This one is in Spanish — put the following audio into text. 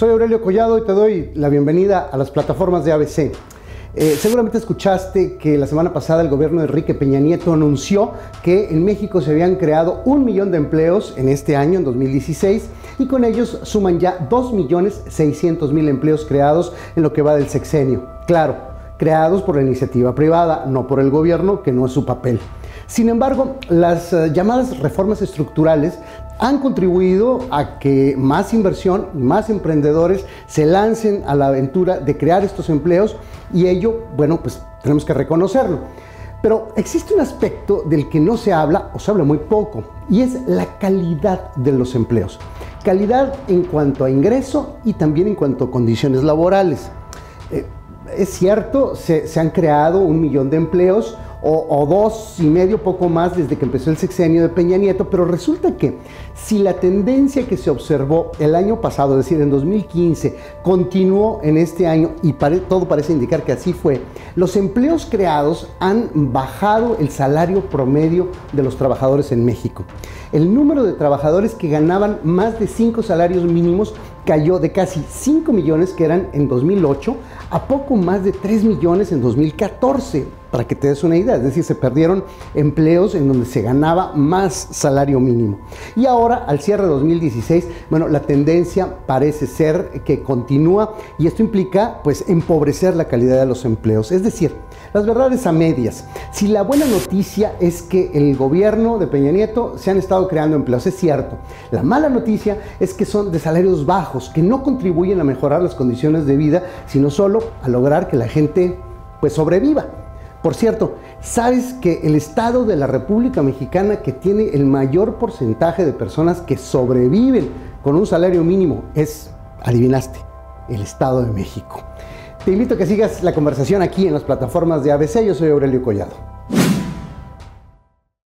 Soy Aurelio Collado y te doy la bienvenida a las plataformas de ABC. Eh, seguramente escuchaste que la semana pasada el gobierno de Enrique Peña Nieto anunció que en México se habían creado un millón de empleos en este año, en 2016, y con ellos suman ya 2.600.000 empleos creados en lo que va del sexenio. Claro, creados por la iniciativa privada, no por el gobierno, que no es su papel. Sin embargo, las uh, llamadas reformas estructurales han contribuido a que más inversión más emprendedores se lancen a la aventura de crear estos empleos y ello, bueno, pues tenemos que reconocerlo. Pero existe un aspecto del que no se habla o se habla muy poco y es la calidad de los empleos. Calidad en cuanto a ingreso y también en cuanto a condiciones laborales. Eh, es cierto, se, se han creado un millón de empleos, o, dos y medio, poco más desde que empezó el sexenio de Peña Nieto, pero resulta que si la tendencia que se observó el año pasado, es decir, en 2015, continuó en este año y todo parece indicar que así fue, los empleos creados han bajado el salario promedio de los trabajadores en México. El número de trabajadores que ganaban más de cinco salarios mínimos cayó de casi 5 millones que eran en 2008 a poco más de 3 millones en 2014, para que te des una idea. Es decir, se perdieron empleos en donde se ganaba más salario mínimo. Y ahora, al cierre de 2016, bueno, la tendencia parece ser que continúa y esto implica pues empobrecer la calidad de los empleos. Es decir, las verdades a medias. Si la buena noticia es que el gobierno de Peña Nieto se han estado creando empleos, es cierto. La mala noticia es que son de salarios bajos, que no contribuyen a mejorar las condiciones de vida, sino solo a lograr que la gente pues sobreviva. Por cierto, ¿sabes que el estado de la República Mexicana que tiene el mayor porcentaje de personas que sobreviven con un salario mínimo es, adivinaste, el Estado de México? Te invito a que sigas la conversación aquí en las plataformas de ABC. Yo soy Aurelio Collado.